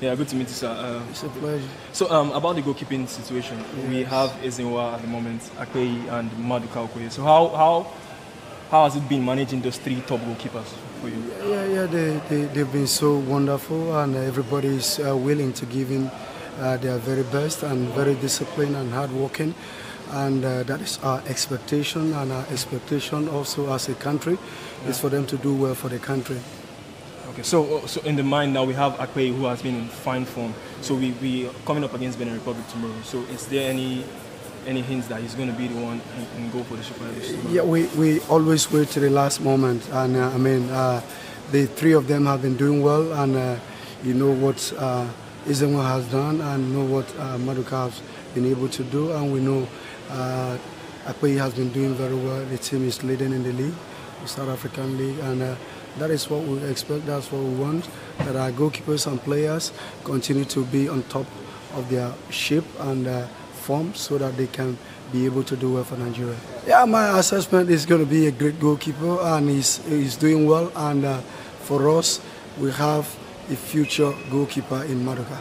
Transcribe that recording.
Yeah, good to meet you, sir. Uh, It's a pleasure. so, um, about the goalkeeping situation, we have Ezenwa at the moment, Akpeyi and Maduka Okoye. So, how how how has it been managing those three top goalkeepers for you? Yeah, yeah, they, they, they've been so wonderful, and everybody is uh, willing to give in uh, their very best and very disciplined and hardworking. And uh, that is our expectation, and our expectation also as a country is for them to do well for the country. Okay, so so in the mind now we have Akpeyi who has been in fine form. So we we coming up against Benin Republic tomorrow. So is there any any hints that he's going to be the one and, and go for the Super tomorrow? Yeah, we, we always wait to the last moment, and uh, I mean, uh, the three of them have been doing well, and uh, you know what uh, has done, and know what uh, Maduka has been able to do, and we know uh, Akpeyi has been doing very well. The team is leading in the league, the South African League, and uh, that is what we expect. That's what we want. That our goalkeepers and players continue to be on top of their shape and uh, form, so that they can be able to do well for Nigeria. Yeah, my assessment is going to be a great goalkeeper, and he's he's doing well. And uh, for us, we have a future goalkeeper in Maduka.